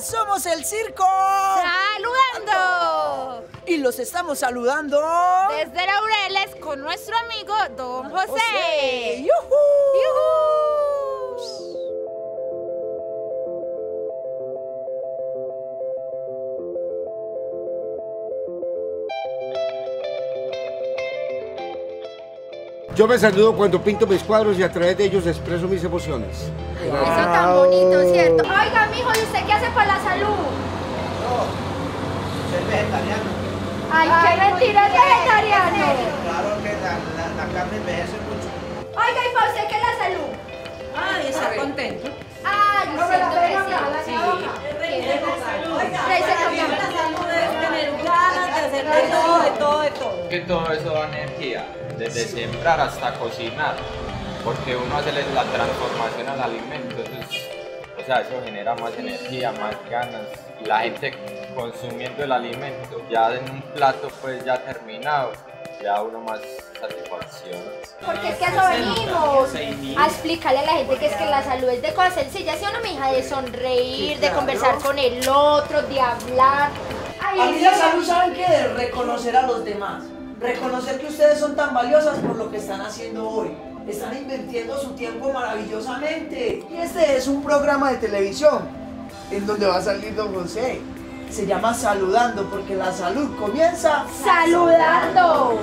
Somos el circo. ¡Saludando! Y los estamos saludando. Desde Laureles con nuestro amigo Don José. José. ¡Yujú! Yo me saludo cuando pinto mis cuadros y a través de ellos expreso mis emociones. Eso tan bonito, ¿cierto? Oiga, mijo, ¿y usted qué hace por la salud? Ser vegetariano. Ay, qué mentira, es vegetariano. Claro que la, la, la carne envejece mucho. Oiga, ¿y para usted qué es la salud? Ay, estar contento. Ay, usted no Sí. La salud es tener ganas de hacer de todo, que todo eso da energía, desde sembrar hasta cocinar, porque uno hace la transformación al alimento, entonces, o sea, eso genera más energía, más ganas, y la gente consumiendo el alimento, ya en un plato pues ya terminado, ya uno más satisfacción. Porque es que a eso venimos a explicarle a la gente que es que la salud es de cosas sencillas, ¿sí o no, mija? De sonreír, de conversar con el otro, de hablar. Ay, A mí la salud, ¿saben qué? De reconocer a los demás. Reconocer que ustedes son tan valiosas por lo que están haciendo hoy. Están invirtiendo su tiempo maravillosamente. Y este es un programa de televisión en donde va a salir Don José. Se llama Saludando porque la salud comienza Saludando.